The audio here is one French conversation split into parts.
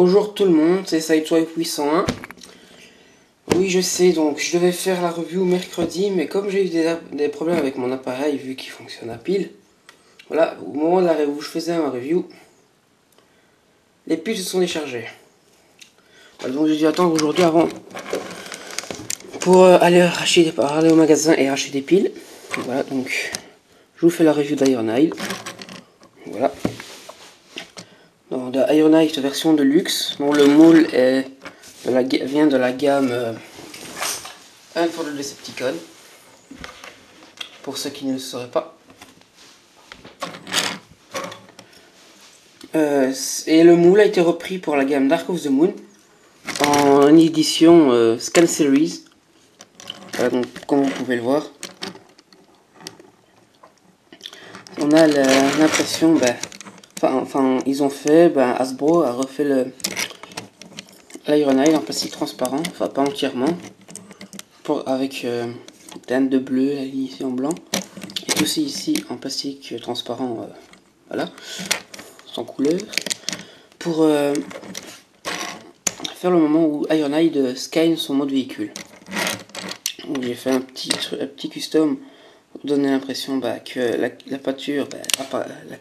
Bonjour tout le monde, c'est Sideswipe 801. Oui, je sais, donc je devais faire la review mercredi, mais comme j'ai eu des, problèmes avec mon appareil, vu qu'il fonctionne à pile, voilà, au moment de la où je faisais ma review, les piles se sont déchargées. donc j'ai dû attendre aujourd'hui avant pour euh, aller, racheter, aller au magasin et racheter des piles. Voilà, donc je vous fais la review d'Iron Voilà. De Iron version de luxe, dont le moule vient de la gamme euh, Un for the Decepticon. Pour ceux qui ne le sauraient pas. Euh, et le moule a été repris pour la gamme Dark of the Moon en édition euh, Scan Series. Comme vous pouvez le voir. On a l'impression, ben, enfin, ils ont fait, ben, Hasbro a refait le l'Iron en plastique transparent, enfin pas entièrement, pour, avec euh, teinte de bleu, la ligne ici en blanc, et aussi ici en plastique transparent, euh, voilà, sans couleur, pour euh, faire le moment où Ironhide scanne son mode véhicule. J'ai fait un petit, un petit custom donner l'impression bah, que la, pâture, bah, la,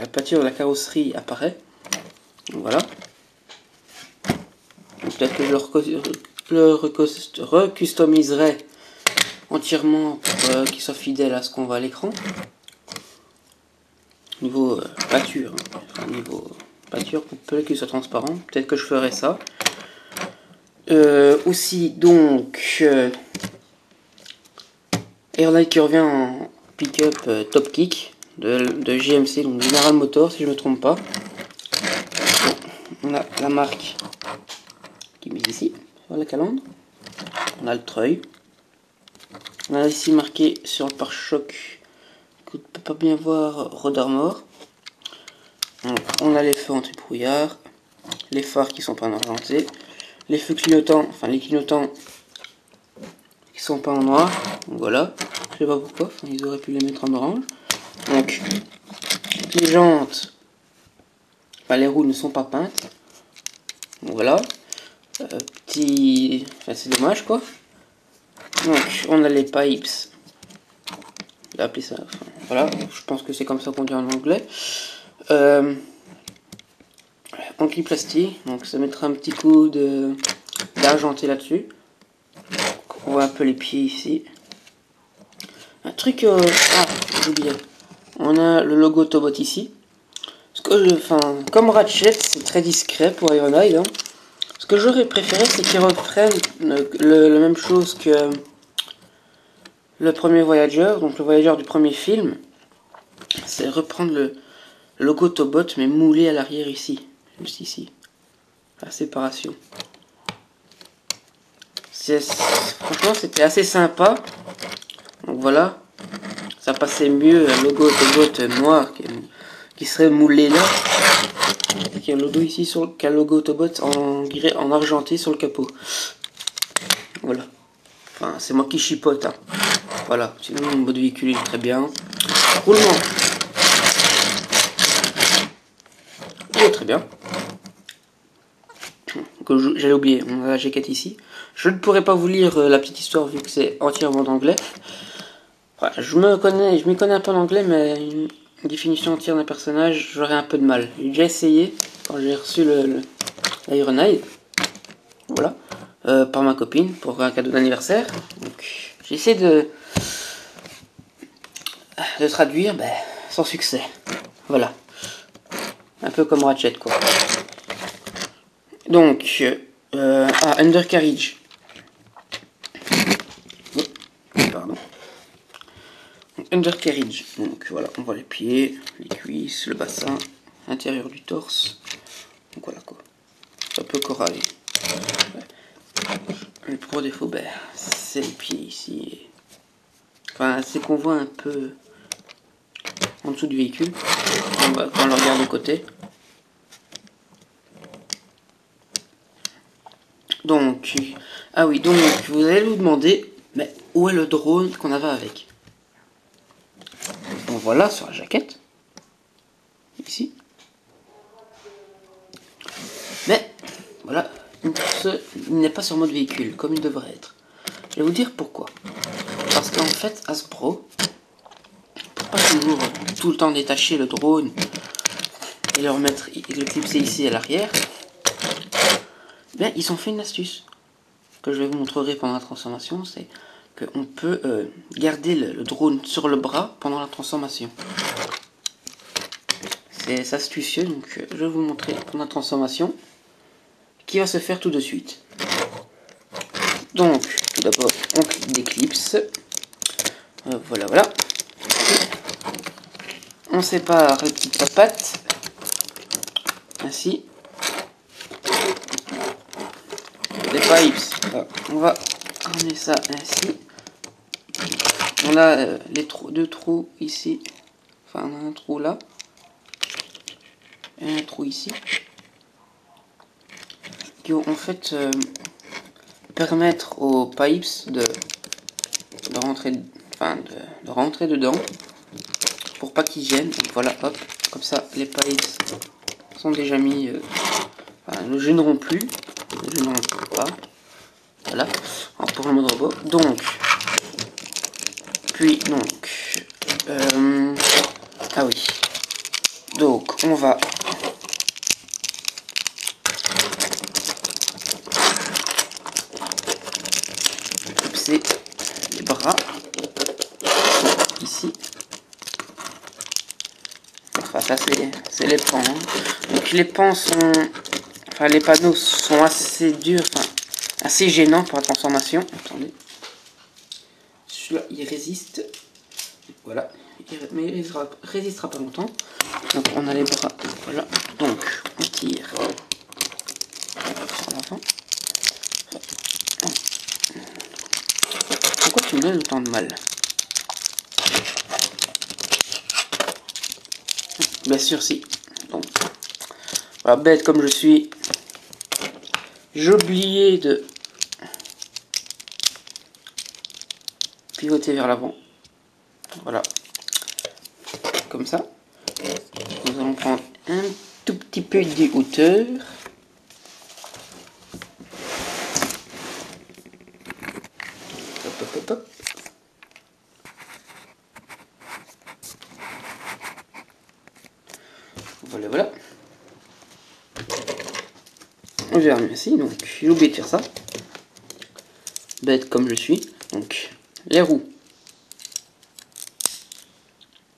la la carrosserie apparaît. voilà. Peut-être que je le, recustomiserai entièrement pour euh, qu'il soit fidèle à ce qu'on voit à l'écran. Niveau euh, pâture, hein. niveau pâture, pour peu qu'il soit transparent, peut-être que je ferai ça. Euh, aussi, donc, Airlight qui revient en pick-up top kick de, de, GMC, donc General Motors, si je ne me trompe pas. On a la marque qui est mise ici, sur la calandre. On a le treuil. On a ici marqué sur le pare-choc, que ne peut pas bien voir, Rodar mort. on a les feux anti-brouillard, les phares qui sont pas en argenté, les feux clignotants, enfin les clignotants sont pas en noir. Voilà, je sais pas pourquoi, ils auraient pu les mettre en orange. Donc les jantes, les roues ne sont pas peintes. Voilà. Euh, petit... Enfin, c'est dommage, quoi. Donc, on a les pipes. Appeler ça. voilà, je pense que c'est comme ça qu'on dit en anglais. Euh, plastique, donc ça mettra un petit coup d'argenté là-dessus. On voit un peu les pieds ici. Un truc, euh, ah, oublié. On a le logo Tobot ici. Ce que je, comme Ratchet, c'est très discret pour Ironhide. Hein. Ce que j'aurais préféré, c'est qu'ils reprennent la même chose que le premier Voyager, donc le Voyager du premier film. C'est reprendre le logo Tobot, mais moulé à l'arrière ici, juste ici, la séparation. Franchement, c'était assez sympa. Donc voilà, ça passait mieux un logo Tobot noir qui, serait moulé là qui a un logo ici sur qui a logo Autobot en, en argenté sur le capot. Voilà. Enfin, c'est moi qui chipote. Hein. Voilà. Sinon, le mode véhicule est très bien. Roulement. Oh, très bien. J'allais oublier, on a la jaquette ici. Je ne pourrais pas vous lire euh, la petite histoire vu que c'est entièrement d'anglais. je me connais, je m'y connais un peu en anglais, mais une définition entière d'un personnage, j'aurais un peu de mal. J'ai déjà essayé, quand j'ai reçu le, l'Iron voilà, euh, par ma copine pour un cadeau d'anniversaire. Donc j'essaie de, de traduire, ben, sans succès. Voilà. Un peu comme Ratchet, quoi. Donc, euh, ah, Undercarriage. Pardon. Undercarriage. Donc voilà, on voit les pieds, les cuisses, le bassin, l'intérieur du torse. Donc voilà quoi. Ça peut corail. Le pro défaut, ben, c'est les pieds ici. Enfin, c'est qu'on voit un peu en dessous du véhicule. On, va, quand on le regarde de côté. Donc, ah oui, donc vous allez vous demander, mais où est le drone qu'on avait avec? Voilà sur la jaquette. Ici. Mais voilà, il n'est pas sur mode véhicule, comme il devrait être. Je vais vous dire pourquoi. Parce qu'en fait, Hasbro, pour pas toujours tout le temps détacher le drone et le remettre, clipser ici à l'arrière, bien ils ont fait une astuce que je vais vous montrer pendant la transformation, c'est qu'on peut euh, garder le, drone sur le bras pendant la transformation. C'est astucieux, donc euh, je vais vous montrer pendant la transformation qui va se faire tout de suite. Donc, tout d'abord, on clique d'éclipse. Euh, voilà, voilà. On sépare les petites papates. Ainsi. Les pipes. on va ramener ça ainsi. On a euh, les trous, deux trous ici. Enfin, on a un trou là. Et un trou ici. Qui vont en fait euh, permettre aux pipes de, de rentrer enfin de, rentrer dedans pour pas qu'ils gênent. voilà, hop, comme ça les pipes sont déjà mis, euh, ne gêneront plus, ne gêneront pas. Voilà, pour le mode robot. Donc, puis donc, euh, ah oui, donc on va les bras ici. Enfin ça c'est les pans. Hein. Donc les pans sont, enfin les panneaux sont assez durs, assez gênants pour la transformation. Attendez, celui-là il résiste. Voilà, mais il résistera, pas longtemps. Donc on a les bras, voilà. Donc on tire Pourquoi tu me donnes autant de mal? Bien sûr, si. Donc, voilà, bête comme je suis, j'ai oublié de pivoter vers l'avant. Voilà. Comme ça. Nous allons prendre un tout petit peu de hauteur. Voilà, voilà. On verra ici, donc j'ai oublié de faire ça. Bête comme je suis. Donc, les roues.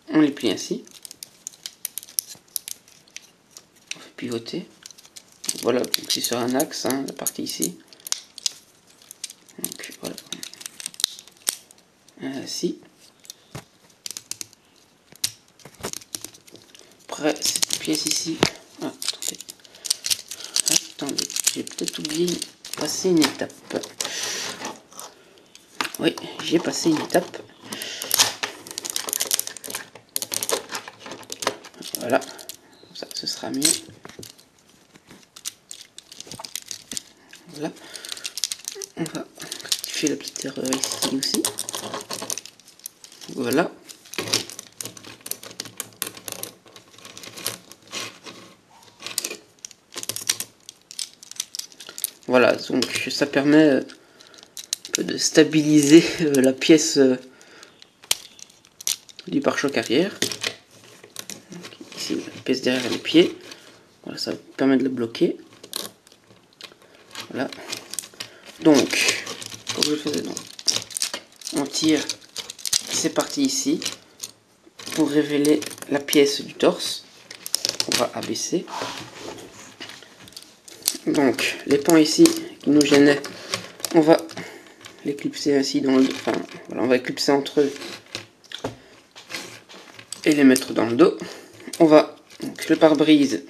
On les plie ainsi. On fait pivoter. Voilà, donc c'est sur un axe, hein, la partie ici. Donc voilà. Ainsi. Après, pièce ici. Ah, attendez. Attendez, j'ai peut-être oublié de passer une étape. Oui, j'ai passé une étape. Voilà, ça, ce sera mieux. Voilà. On va faire la petite erreur ici aussi. Voilà. Voilà, donc ça permet euh, de stabiliser euh, la pièce euh, du pare-choc arrière. ici, la pièce derrière les pieds. Voilà, ça permet de le bloquer. Voilà. Donc, comme je faisais, donc, on tire c'est parti ici pour révéler la pièce du torse. On va abaisser. Donc, les pans ici qui nous gênaient, on va les clipser ainsi dans le voilà, on va clipser entre eux et les mettre dans le dos. On va, donc le pare-brise,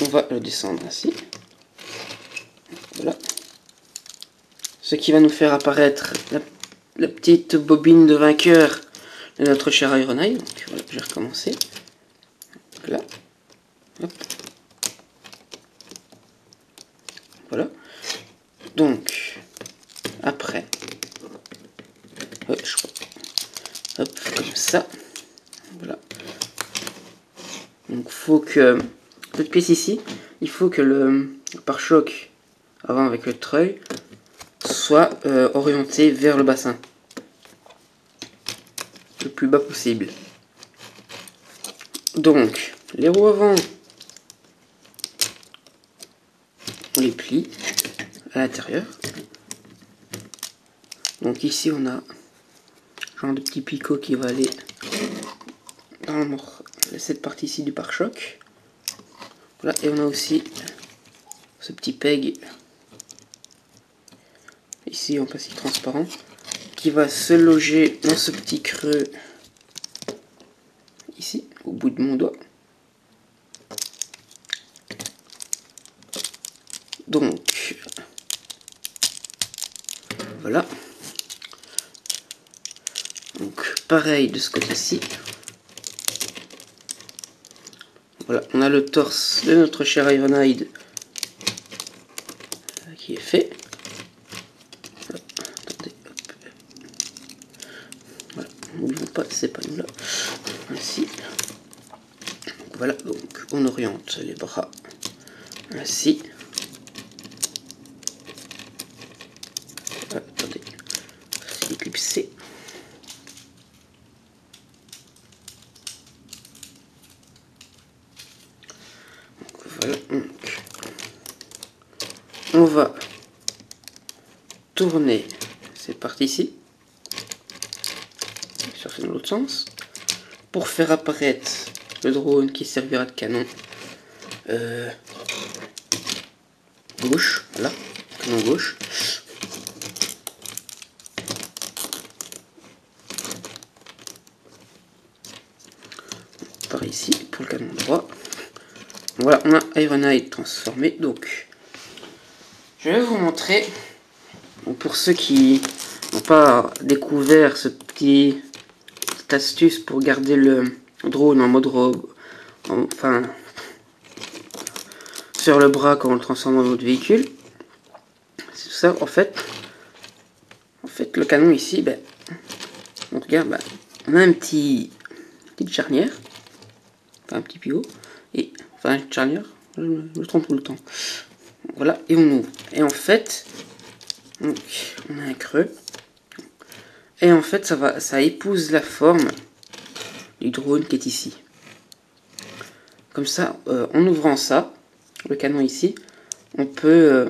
on va le descendre ainsi. Voilà. Ce qui va nous faire apparaître la, petite bobine de vainqueur de notre cher Ironeye. Donc voilà, je vais recommencer. Voilà. Donc, ça. Donc, faut que cette pièce ici, il faut que le pare-choc avant avec le treuil soit euh, orienté vers le bassin le plus bas possible. Donc, les roues avant, on les plie à l'intérieur. Donc ici on a genre de petit picot qui va aller dans cette partie ci du pare-choc. Voilà, et on a aussi ce petit peg ici en plastique transparent qui va se loger dans ce petit creux ici au bout de mon doigt donc voilà donc pareil de ce côté-ci voilà on a le torse de notre cher Ironhide qui est fait pas c'est pas nous là. Ainsi. Voilà, donc on oriente les bras ainsi. attendez, c'est éclipsé. On va tourner cette partie-ci dans l'autre sens, pour faire apparaître le drone qui servira de canon euh, gauche, voilà, canon gauche. Par ici pour le canon droit. Voilà, on a Ironite transformé. Donc, je vais vous montrer, pour ceux qui n'ont pas découvert ce petit astuce pour garder le drone en mode robe, enfin sur le bras quand on le transforme en autre véhicule. C'est ça en fait. En fait le canon ici, ben, on regarde, ben, on a un petit petite charnière, enfin un petit pivot, enfin charnière, je me, trompe tout le temps. Voilà, et on ouvre. Et en fait, on a un creux. Et en fait, ça, va, ça épouse la forme du drone qui est ici. Comme ça, euh, en ouvrant ça, le canon ici, on peut euh,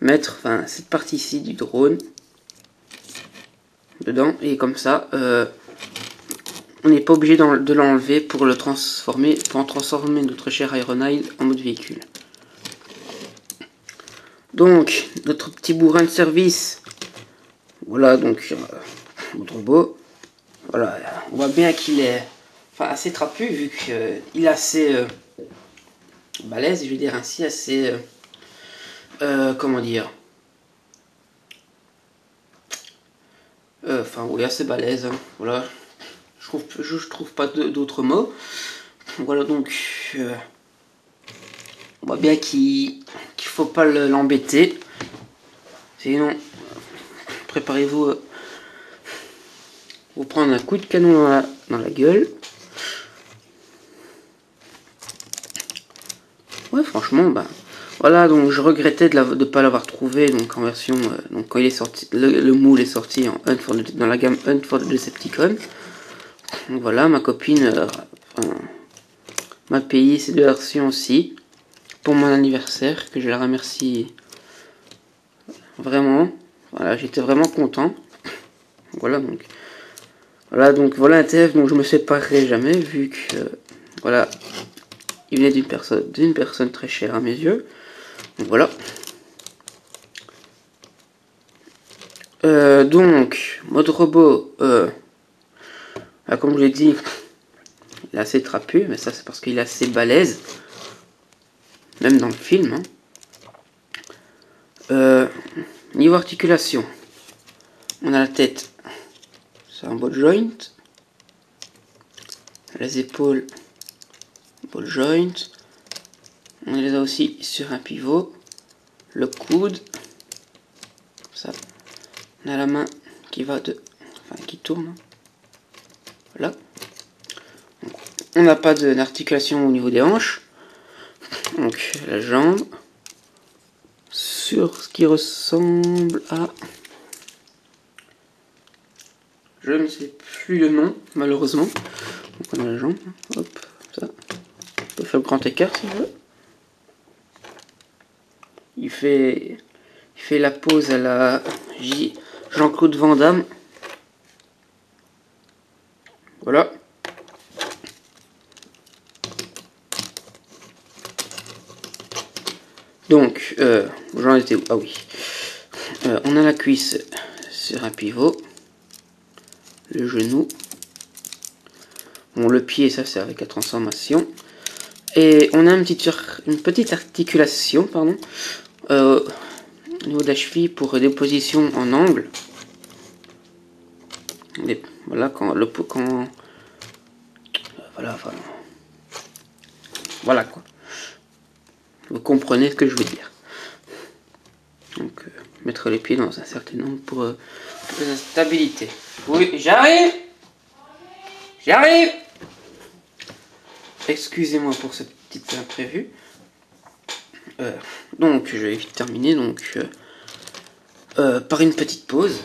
mettre cette partie ici du drone dedans. Et comme ça, euh, on n'est pas obligé de l'enlever pour le transformer, pour transformer notre cher Ironhide en mode véhicule. Donc, notre petit bourrin de service voilà, donc, notre robot. Voilà, on voit bien qu'il est assez trapu, vu qu'il est assez euh, balèze, je veux dire ainsi, assez... Euh, euh, comment dire Enfin, oui, assez balèze, hein, voilà. Je trouve, trouve pas d'autres mots. Voilà, donc... on voit bien qu'il faut pas l'embêter. Sinon, préparez-vous à vous prendre un coup de canon dans la, gueule. Ouais, franchement, bah voilà. Donc je regrettais de ne pas l'avoir trouvé donc en version euh, donc quand il est sorti, le, moule est sorti en dans la gamme Hunt for Decepticon. Voilà, ma copine euh, m'a payé ces versions aussi pour mon anniversaire que je la remercie vraiment. Voilà, j'étais vraiment content. Voilà donc. Voilà donc voilà un TF dont je me séparerai jamais vu que voilà il venait d'une personne d'une personne très chère à mes yeux. Voilà. Euh, donc mode robot euh, ah, comme je l'ai dit il est assez trapu mais ça c'est parce qu'il est assez balèze. Même dans le film hein. euh, Niveau articulation, on a la tête. Sur un ball joint, les épaules, ball joint, on les a aussi sur un pivot, le coude, ça, on a la main qui va de, enfin qui tourne, voilà. on n'a pas d'articulation au niveau des hanches. Donc la jambe sur ce qui ressemble à... Je ne sais plus le nom, malheureusement. Donc on a la jambe, hop, ça. On peut faire le grand écart si on veut. Il fait, il fait la pose à la Jean-Claude Van Damme. Voilà. Donc, euh, j'en étais où Ah oui. Euh, on a la cuisse sur un pivot. Le genou. Bon, le pied, ça c'est avec la transformation. Et on a une petite, une petite articulation, pardon, euh, au niveau de la cheville pour des positions en angle. Voilà, quand le quand voilà, voilà, voilà quoi. Vous comprenez ce que je veux dire. Donc, euh, mettre les pieds dans un certain nombre pour, euh, la stabilité. Oui, j'arrive J'arrive Excusez-moi pour ce petit imprévu. Euh, donc, je vais terminer donc, par une petite pause.